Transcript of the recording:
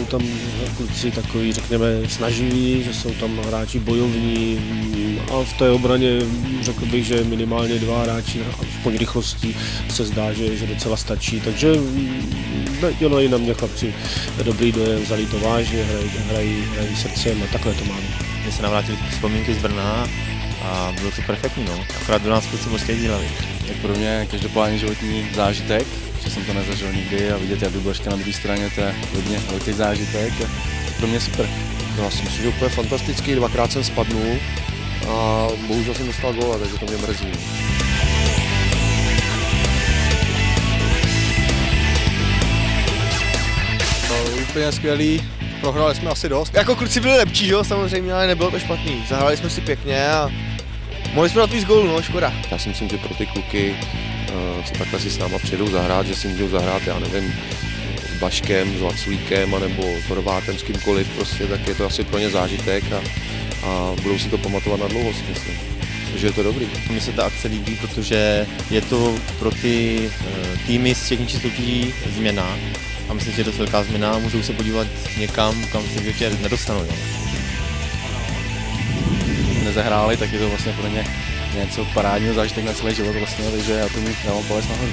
tam kluci takový, řekněme, snaživí, že jsou tam hráči bojovní a v té obraně řekl bych, že minimálně dva hráči aspoň rychlostí se zdá, že, že docela stačí, takže dělají na mě chlapci dobrý dojem, vzali to vážně, hrají, hrají, hrají srdcem a takhle to máme. Mně se navrátili vzpomínky z Brna a bylo to perfektní, no. Akorát do nás kluci moc dělali. Tak pro mě každopádně životní zážitek, že jsem to nezažil nikdy a vidět Jadu Božka na druhé straně, to je hodně velký zážitek a pro mě super. No, já si myslím, že úplně fantastický, dvakrát jsem spadnul a bohužel jsem dostal góla, takže to mě mrzí. No, úplně skvělý, prohráli jsme asi dost. Jako kluci byli lepší, že jo, samozřejmě, ale nebylo to špatný. Zahráli jsme si pěkně a mohli jsme dát víc gólů, no, škoda. Já si myslím, že pro ty kluky, co takhle si s náma přijdou zahrát, že si můžou zahrát, já nevím, s Baškem, s Vaclíkem, nebo s Horvátem, s kýmkoliv, prostě, tak je to asi pro ně zážitek a, a budou si to pamatovat na dlouho, si myslím. Takže je to dobrý. Mně se ta akce líbí, protože je to pro ty uh, týmy z střední soutěží změna a myslím, že je to velká změna a můžou se podívat někam, kam se ještě nedostanou. Jo. Nezahráli, tak je to vlastně pro ně něco parádního zážitek na celý život vlastně, takže já tomu dávám palec nahoru.